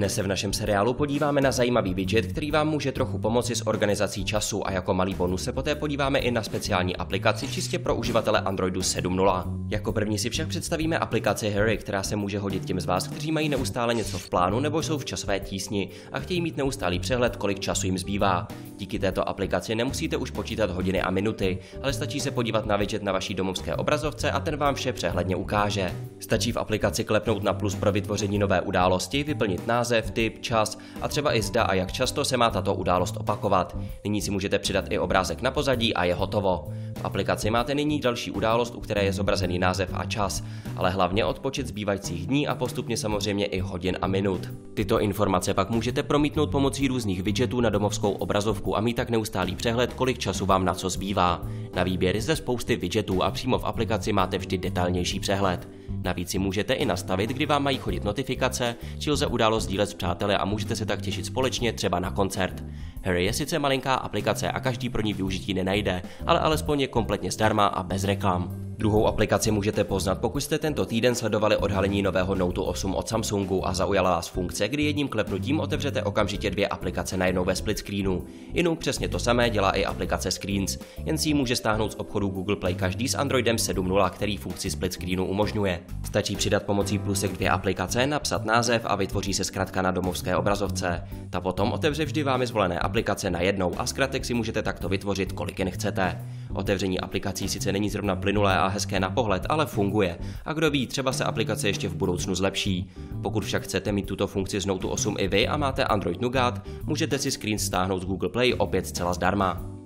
Dnes se v našem seriálu podíváme na zajímavý widget, který vám může trochu pomoci s organizací času a jako malý bonus se poté podíváme i na speciální aplikaci čistě pro uživatele Androidu 7.0. Jako první si však představíme aplikaci Harry, která se může hodit těm z vás, kteří mají neustále něco v plánu nebo jsou v časové tísni a chtějí mít neustálý přehled, kolik času jim zbývá. Díky této aplikaci nemusíte už počítat hodiny a minuty, ale stačí se podívat na widget na vaší domovské obrazovce a ten vám vše přehledně ukáže. Stačí v aplikaci klepnout na plus pro vytvoření nové události, vyplnit název, typ, čas a třeba i zda a jak často se má tato událost opakovat. Nyní si můžete přidat i obrázek na pozadí a je hotovo. V aplikaci máte nyní další událost, u které je zobrazený název a čas, ale hlavně odpočet zbývajících dní a postupně samozřejmě i hodin a minut. Tyto informace pak můžete promítnout pomocí různých widgetů na domovskou obrazovku a mít tak neustálý přehled, kolik času vám na co zbývá. Na výběr je zde spousty widgetů a přímo v aplikaci máte vždy detailnější přehled. Navíc si můžete i nastavit, kdy vám mají chodit notifikace, či lze událost sdílet s přáteli a můžete se tak těšit společně třeba na koncert. Harry je sice malinká aplikace a každý pro ní využití nenajde, ale alespoň je kompletně zdarma a bez reklam. Druhou aplikaci můžete poznat, pokud jste tento týden sledovali odhalení nového Note 8 od Samsungu a zaujala vás funkce, kdy jedním klepnutím otevřete okamžitě dvě aplikace najednou ve split screenu. Jinou přesně to samé dělá i aplikace Screens, jen si ji může stáhnout z obchodu Google Play každý s Androidem 7.0, který funkci split screenu umožňuje. Stačí přidat pomocí plusek dvě aplikace, napsat název a vytvoří se zkratka na domovské obrazovce. Ta potom otevře vždy vámi zvolené aplikace najednou a zkratek si můžete takto vytvořit, kolik jen chcete. Otevření aplikací sice není zrovna plynulé a hezké na pohled, ale funguje. A kdo ví, třeba se aplikace ještě v budoucnu zlepší. Pokud však chcete mít tuto funkci z Note 8 i vy a máte Android Nougat, můžete si screen stáhnout z Google Play opět zcela zdarma.